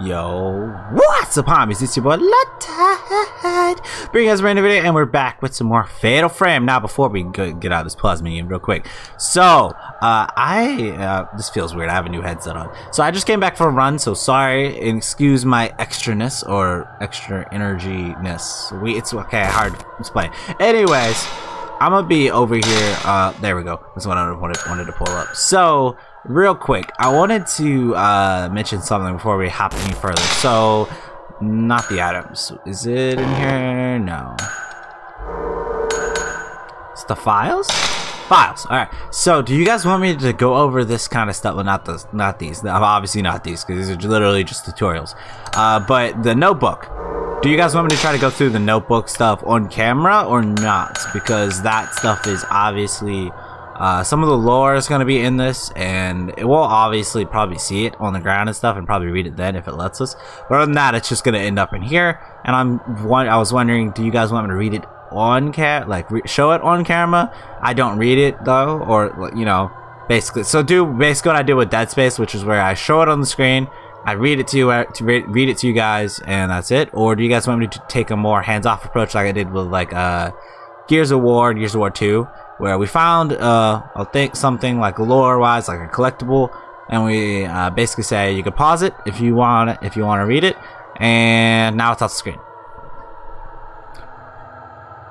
Yo, what's up, homies? It's your boy LowTide, bringing us a random video, and we're back with some more Fatal Frame. Now, before we get out of this plasma game real quick, so uh, I uh, this feels weird. I have a new headset on, so I just came back for a run. So sorry, and excuse my extraness or extra energyness. We it's okay, hard to explain. Anyways, I'm gonna be over here. Uh, there we go. That's what I wanted wanted to pull up. So real quick, I wanted to uh, mention something before we hop any further. So, not the items. Is it in here? No. It's the files? Files. All right. So, do you guys want me to go over this kind of stuff? Well, not the, not these. Obviously, not these because these are literally just tutorials. Uh, but the notebook. Do you guys want me to try to go through the notebook stuff on camera or not? Because that stuff is obviously uh, some of the lore is going to be in this, and it will obviously probably see it on the ground and stuff, and probably read it then if it lets us. But other than that, it's just going to end up in here. And I'm one. I was wondering, do you guys want me to read it on cam, like show it on camera? I don't read it though, or you know, basically. So do basically what I did with Dead Space, which is where I show it on the screen. I read it to you uh, to read it to you guys, and that's it. Or do you guys want me to take a more hands-off approach, like I did with like uh, Gears of War, Gears of War 2? where we found uh, I think something like lore wise like a collectible and we uh, basically say you can pause it if you want if you want to read it and now it's off the screen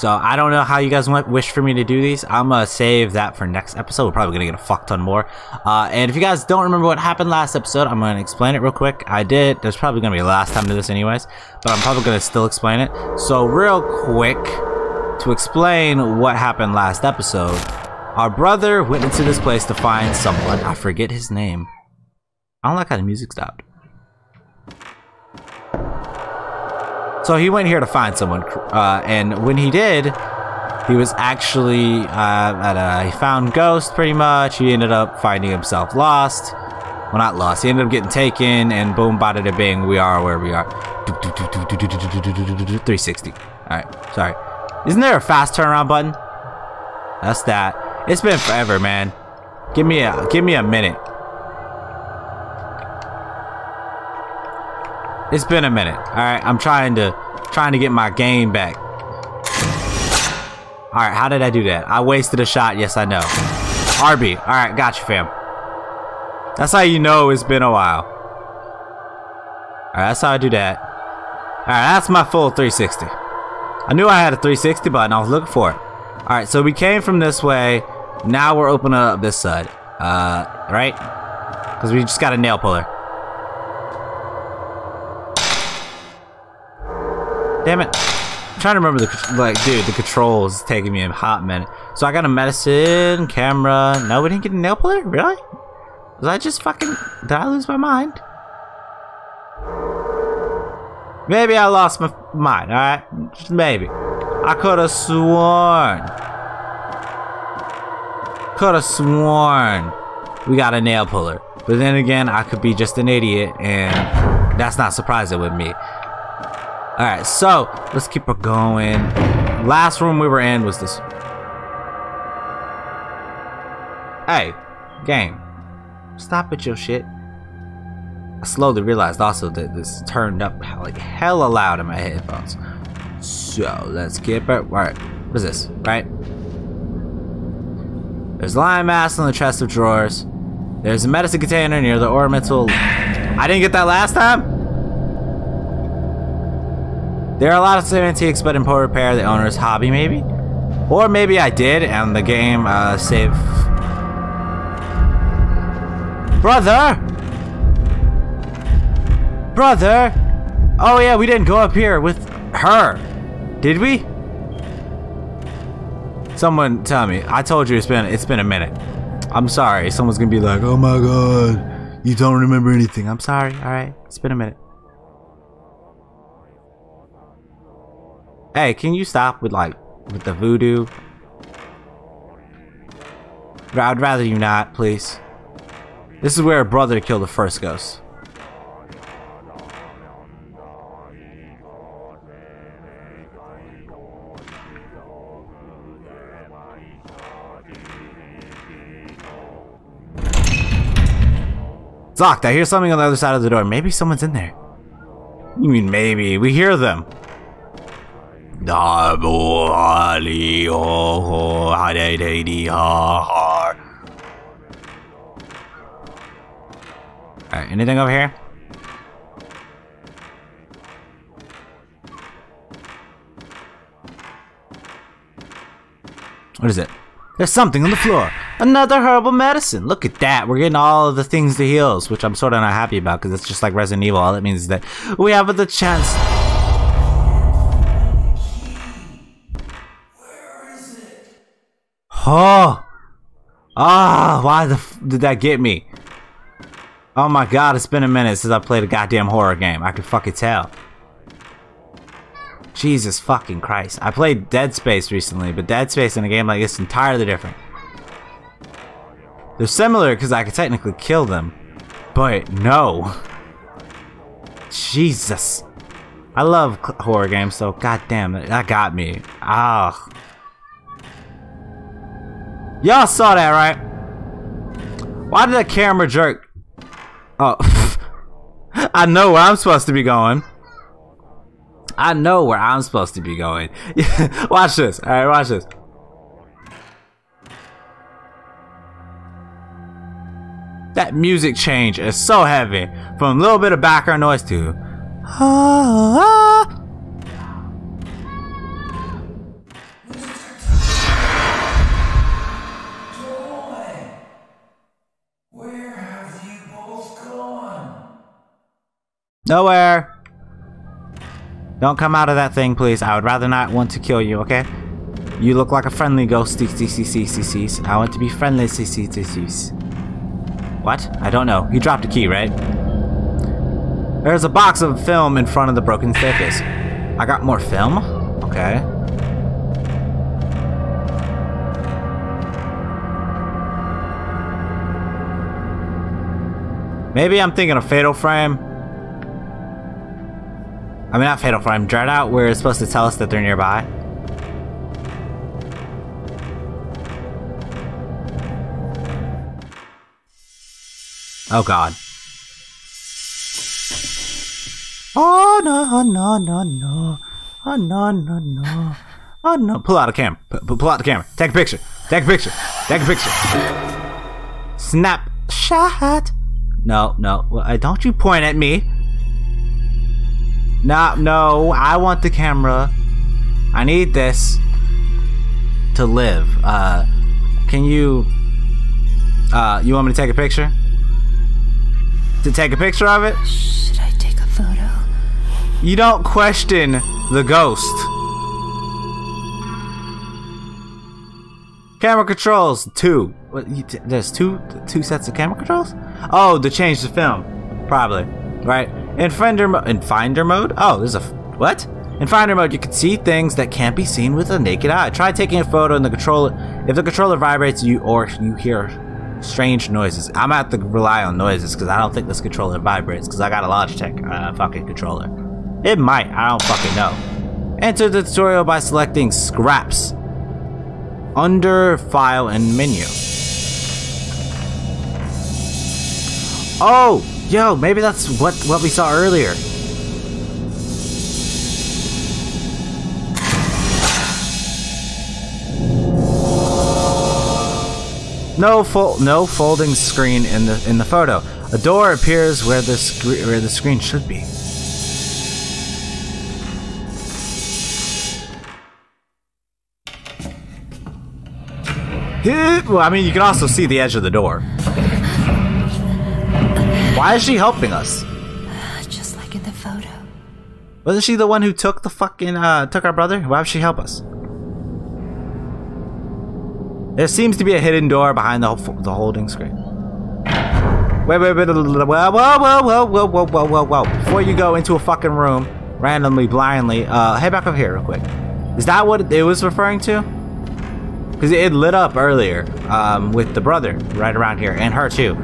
so I don't know how you guys want, wish for me to do these. I'm gonna save that for next episode. We're probably gonna get a fuck ton more. Uh, and if you guys don't remember what happened last episode, I'm gonna explain it real quick. I did. There's probably gonna be a last time to this anyways, but I'm probably gonna still explain it. So real quick, to explain what happened last episode, our brother went into this place to find someone. I forget his name. I don't like how the music stopped. So he went here to find someone, uh, and when he did, he was actually uh, at a, he found Ghost pretty much. He ended up finding himself lost. Well, not lost. He ended up getting taken, and boom, bada da bing, we are where we are. 360. All right, sorry. Isn't there a fast turnaround button? That's that. It's been forever, man. Give me a give me a minute. It's been a minute. All right, I'm trying to trying to get my game back. All right, how did I do that? I wasted a shot. Yes, I know. RB. All right, got you, fam. That's how you know it's been a while. All right, that's how I do that. All right, that's my full 360. I knew I had a 360 button. I was looking for it. All right, so we came from this way. Now we're opening up this side. Uh, right? Because we just got a nail puller. Damn it. I'm trying to remember the, like, dude, the controls taking me a hot minute. So I got a medicine, camera. No, we didn't get a nail puller? Really? Was I just fucking, did I lose my mind? Maybe I lost my mind, alright? Maybe. I could have sworn. Could have sworn we got a nail puller. But then again, I could be just an idiot, and that's not surprising with me. Alright, so let's keep it going. Last room we were in was this. Hey, game. Stop with your shit. I slowly realized also that this turned up like hella loud in my headphones. So let's keep it. Alright, what is this? Right? There's lion mask in the chest of drawers. There's a medicine container near the ornamental. I didn't get that last time? There are a lot of antiques, but in poor repair, the owner's hobby, maybe? Or maybe I did, and the game uh, saved. Brother! Brother! Oh yeah, we didn't go up here with her. Did we? Someone tell me. I told you it's been it's been a minute. I'm sorry. Someone's gonna be like, oh my god, you don't remember anything. I'm sorry. Alright. It's been a minute. Hey, can you stop with like with the voodoo? I'd rather you not, please. This is where a brother killed the first ghost. It's locked. I hear something on the other side of the door. Maybe someone's in there. You mean maybe? We hear them. Alright, anything over here? What is it? There's something on the floor. Another herbal medicine. Look at that. We're getting all of the things to heals, which I'm sort of not happy about because it's just like Resident Evil. All it means is that we have the chance. Oh. Ah, oh, why the f did that get me? Oh my god, it's been a minute since I played a goddamn horror game. I could fucking tell. Jesus fucking Christ. I played Dead Space recently, but Dead Space in a game like this is entirely different. They're similar because I could technically kill them, but no. Jesus. I love horror games, so goddamn it, that got me. Ah. Y'all saw that, right? Why did the camera jerk? Oh, I know where I'm supposed to be going. I know where I'm supposed to be going. watch this. All right, watch this. That music change is so heavy from a little bit of background noise to ah, ah. Nowhere. Don't come out of that thing, please. I would rather not want to kill you, okay? You look like a friendly ghost, I want to be friendly, What? I don't know. You dropped a key, right? There's a box of film in front of the broken staircase. I got more film? Okay. Maybe I'm thinking of Fatal Frame. I mean, not Fatal Frame, Dreadout, where it's supposed to tell us that they're nearby. Oh god. Oh no no no no. Oh no no no. Oh no. Pull out a camera. P pull out the camera. Take a picture. Take a picture. Take a picture. Snap shot. No, no. Don't you point at me. No, no, I want the camera. I need this to live. Uh, can you, uh, you want me to take a picture? To take a picture of it? Should I take a photo? You don't question the ghost. Camera controls, two. What, you, there's two two sets of camera controls? Oh, to change the film, probably, right? In Finder, in Finder mode? Oh, there's a what? In Finder mode, you can see things that can't be seen with a naked eye. Try taking a photo in the controller. If the controller vibrates, you or you hear strange noises. I'm at to rely on noises because I don't think this controller vibrates because I got a Logitech uh, fucking controller. It might. I don't fucking know. Enter the tutorial by selecting scraps under file and menu. Oh, Yo, maybe that's what what we saw earlier. No fold, no folding screen in the in the photo. A door appears where the where the screen should be. Well, I mean, you can also see the edge of the door. Why is she helping us? Just like in the photo. Wasn't she the one who took the fucking, uh, took our brother? Why would she help us? There seems to be a hidden door behind the, the holding screen. Wait, wait, wait, whoa, whoa, whoa, whoa, whoa, whoa, whoa, whoa, whoa. Before you go into a fucking room, randomly, blindly, uh, head back up here real quick. Is that what it was referring to? Because it lit up earlier, um, with the brother right around here, and her too.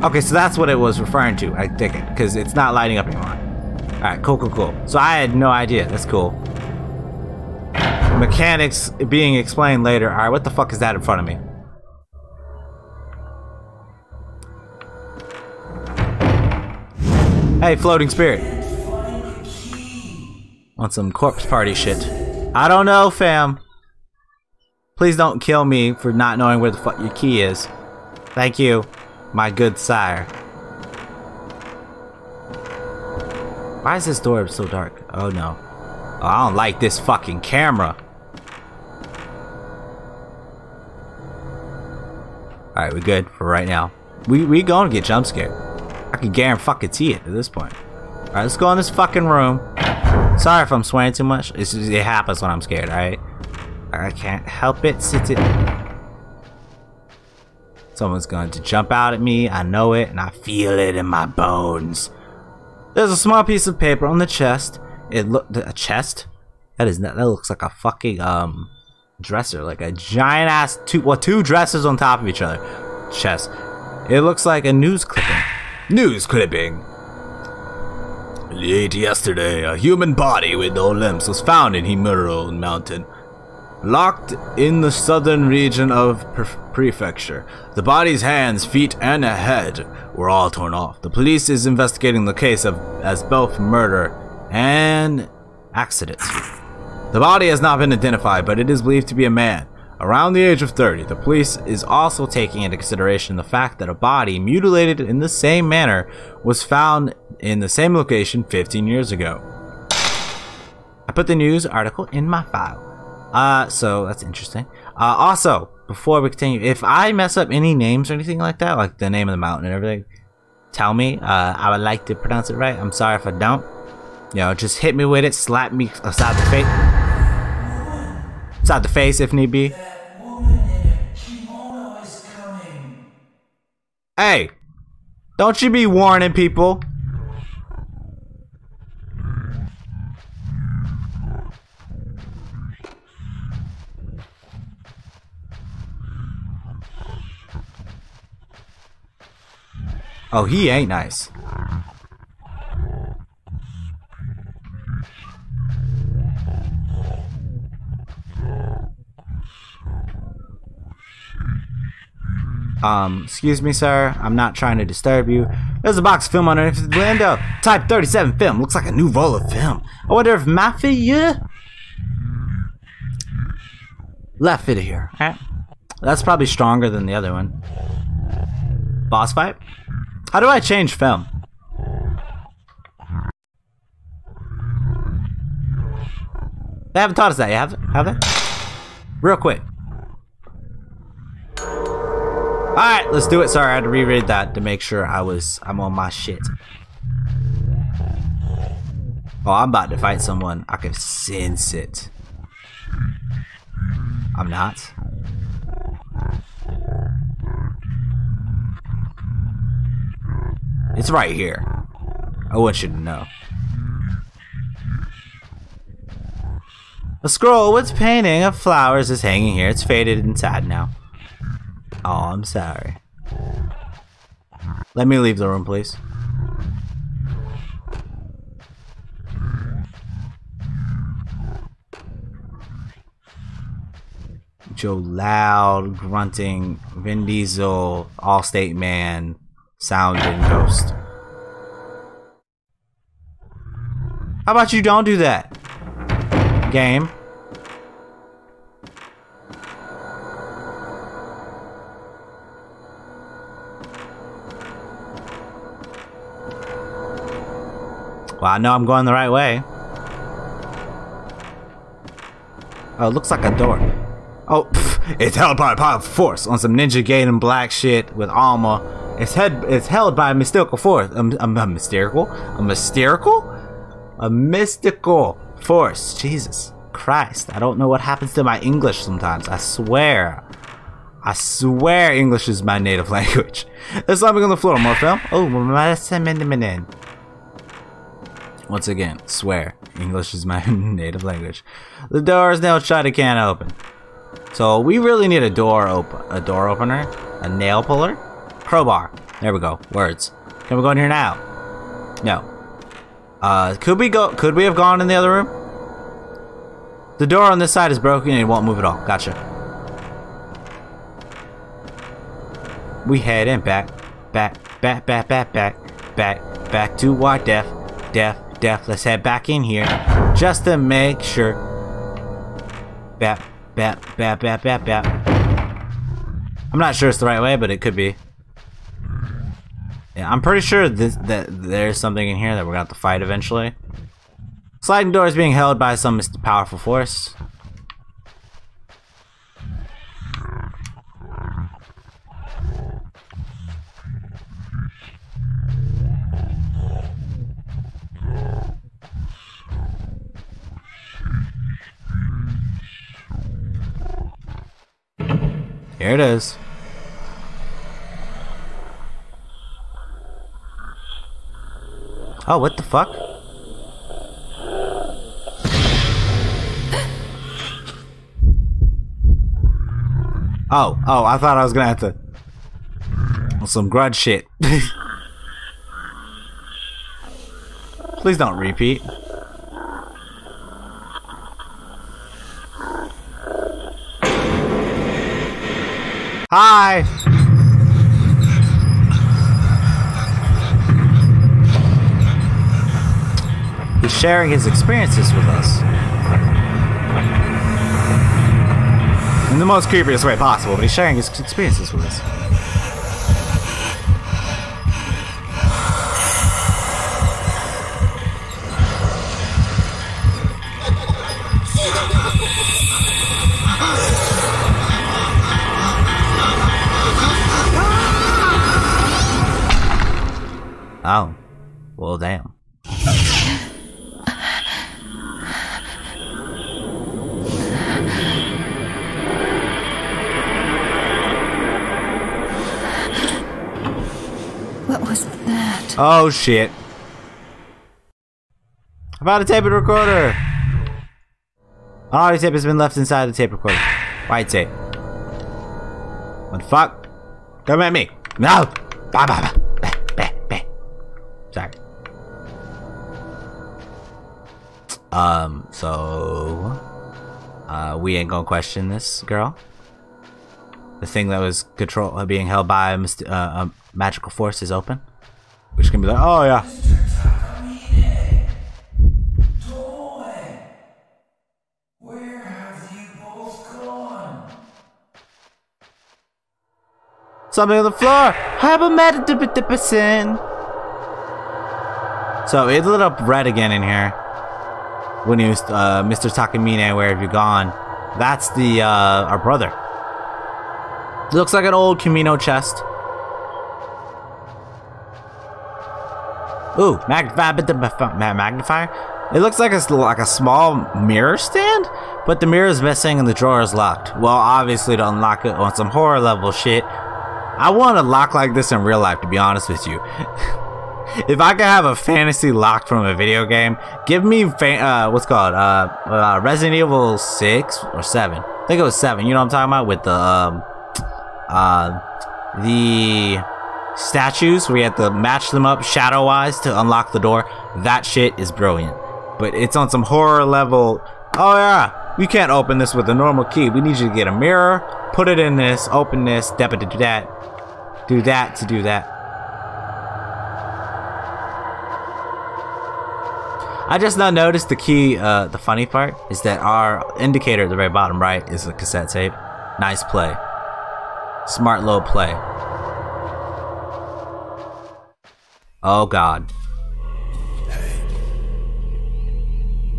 Okay, so that's what it was referring to. I think because it's not lighting up anymore. Alright, cool, cool, cool. So I had no idea. That's cool. Mechanics being explained later. Alright, what the fuck is that in front of me? Hey, floating spirit. Want some corpse party shit? I don't know, fam. Please don't kill me for not knowing where the fuck your key is. Thank you, my good sire. Why is this door so dark? Oh no. Oh, I don't like this fucking camera. Alright, we're good for right now. We we gonna get jump scared. I can guarantee it at this point. Alright, let's go in this fucking room. Sorry if I'm swearing too much. Just, it happens when I'm scared, alright? I can't help it. Sit it. Someone's going to jump out at me. I know it, and I feel it in my bones. There's a small piece of paper on the chest. It look a chest. That is that looks like a fucking um dresser, like a giant ass two well two dressers on top of each other. Chest. It looks like a news clipping. News clipping. Late yesterday, a human body with no limbs was found in Himuro Mountain, locked in the southern region of pre prefecture. The body's hands, feet, and head were all torn off. The police is investigating the case of as both murder and accident. The body has not been identified, but it is believed to be a man. Around the age of 30, the police is also taking into consideration the fact that a body mutilated in the same manner was found in the same location 15 years ago. I put the news article in my file. Uh, so that's interesting. Uh, also, before we continue, if I mess up any names or anything like that, like the name of the mountain and everything, tell me. Uh, I would like to pronounce it right. I'm sorry if I don't. You know, just hit me with it, slap me aside the face. Inside the face if need be. Hey! Don't you be warning people. Oh, he ain't nice. Um, excuse me, sir. I'm not trying to disturb you. There's a box of film underneath the window. Type 37 film. Looks like a new roll of film. I wonder if Mafuyu left it here. Eh, That's probably stronger than the other one. Boss fight? How do I change film? They haven't taught us that yet, have, have they? Real quick. Alright, let's do it. Sorry, I had to reread that to make sure I was I'm on my shit. Oh, I'm about to fight someone. I can sense it. I'm not. It's right here. I want you to know. A scroll with painting of flowers is hanging here. It's faded and sad now. Oh, I'm sorry. Let me leave the room, please. Joe loud, grunting, Vin Diesel, Allstate man, sounding ghost. How about you don't do that? Game. Well, I know I'm going the right way. Oh, it looks like a door. Oh, pff, it's held by a powerful force on some Ninja Gaiden black shit with armor. It's head. It's held by a mystical force. A, a, a mystical? A mystical? A mystical force. Jesus Christ! I don't know what happens to my English sometimes. I swear. I swear English is my native language. There's something on the floor. Film. Oh, once again, swear. English is my native language. The door is now shut, it can't open. So we really need a door open a door opener, a nail puller, crowbar. There we go. Words. Can we go in here now? No. Uh could we go could we have gone in the other room? The door on this side is broken and it won't move at all. Gotcha. We head in back, back, back, back, back, back, back, back to what? Def, def, def. Let's head back in here just to make sure. Bap, bap, bap, bap, bap, bap. I'm not sure it's the right way, but it could be. Yeah, I'm pretty sure this, that there's something in here that we're gonna have to fight eventually. Sliding door is being held by some powerful force. Here it is. Oh, what the fuck? Oh, oh, I thought I was gonna have to. Some grudge shit. Please don't repeat. Hi! He's sharing his experiences with us. In the most creepiest way possible, but he's sharing his experiences with us. Oh. Well, damn. Oh, shit. About a tape recorder. Audio tape has been left inside the tape recorder. White tape. What the fuck? Come at me. No! Bah, bah, bah. Bah, bah. Sorry. Um, so... Uh, we ain't gonna question this girl. The thing that was control uh, being held by a, uh, a magical force is open. Which can be like, oh yeah. Something on the floor. So it lit up red again in here. When he was, uh, Mr. Takamine, where have you gone? That's the, uh, our brother. Looks like an old kimono chest. Ooh, magnifier, magnifier. It looks like it's like a small mirror stand, but the mirror is missing and the drawer is locked. Well, obviously to unlock it on some horror level shit. I want a lock like this in real life, to be honest with you. if I could have a fantasy lock from a video game, give me uh, what's called uh, uh, Resident Evil six or seven. I think it was seven. You know what I'm talking about with the um, uh, the statues where you have to match them up shadow wise to unlock the door. That shit is brilliant. But it's on some horror level. Oh yeah, we can't open this with a normal key. We need you to get a mirror, put it in this, open this, it to do that, do that to do that. I just now noticed the key, uh, the funny part is that our indicator at the very bottom right is a cassette tape. Nice play. Smart low play. Oh god.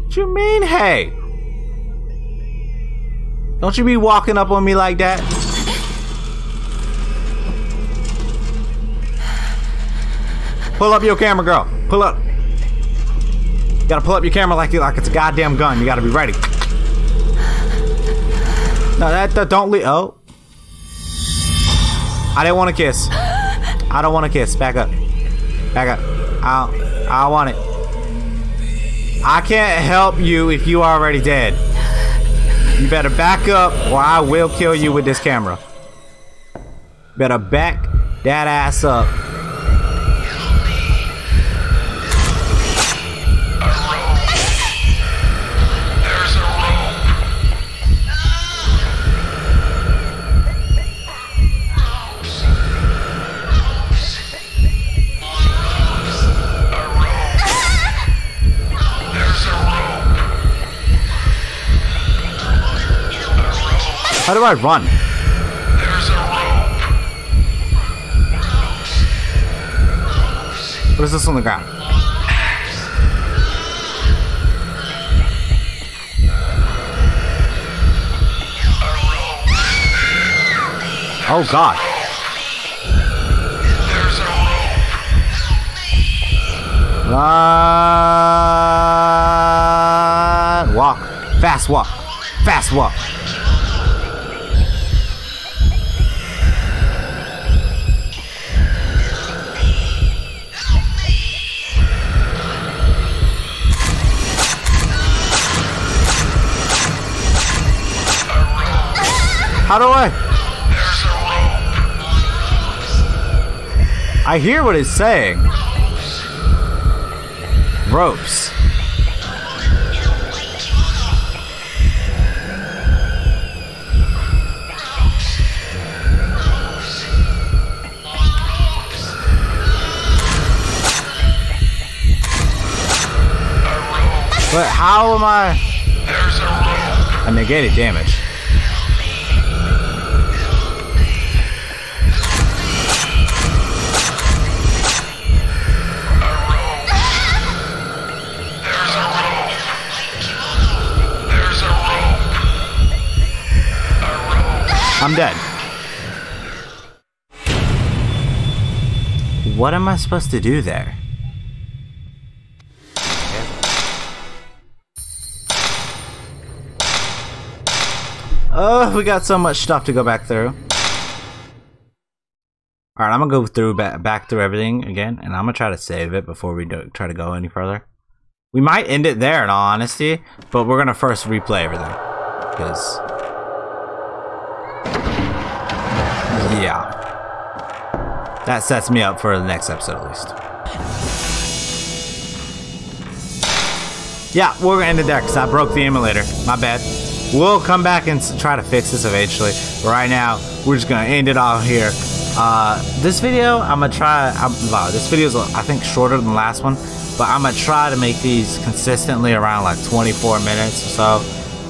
What you mean, hey? Don't you be walking up on me like that? Pull up your camera, girl. Pull up. You gotta pull up your camera like, you like it's a goddamn gun. You gotta be ready. No, that, that don't leave. Oh. I didn't want to kiss. I don't want to kiss. Back up. Back up. I don't, I don't want it. I can't help you if you are already dead. You better back up or I will kill you with this camera. Better back that ass up. How do I run? There's a rope. What is this on the ground? Oh god. There's a rope. Run. Walk. Fast walk. Fast walk. How do I? There's a rope. I hear what it's saying. Ropes. But how am I? There's a rope. I negated damage. I'm dead. What am I supposed to do there? Oh, we got so much stuff to go back through. Alright, I'm gonna go through back, back through everything again, and I'm gonna try to save it before we do, try to go any further. We might end it there, in all honesty, but we're gonna first replay everything. Because Yeah. That sets me up for the next episode at least. Yeah, we're gonna end it there because I broke the emulator. My bad. We'll come back and try to fix this eventually. Right now, we're just gonna end it all here. Uh, this video, I'm gonna try. I'm, wow, this video is I think shorter than the last one, but I'm gonna try to make these consistently around like 24 minutes or so.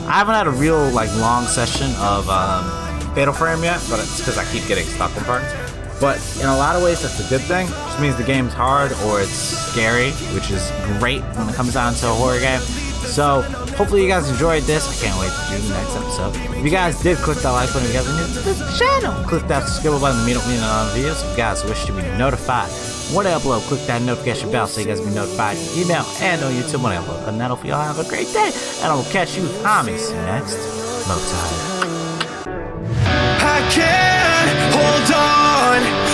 I haven't had a real like long session of um, Fatal Frame yet, but it's because I keep getting stuck on parts. But in a lot of ways, that's a good thing. Which means the game's hard or it's scary, which is great when it comes down to a horror game. So hopefully you guys enjoyed this. I can't wait to do the next episode. If you guys did click that like button, if you guys are new to this channel, click that subscribe button to meet me in on on videos. If you guys wish to be notified when I upload, click that notification bell so you guys can be notified. Email and on YouTube when I upload. And that'll y'all have a great day. And I will catch you homies next. Low tide. I can't hold on.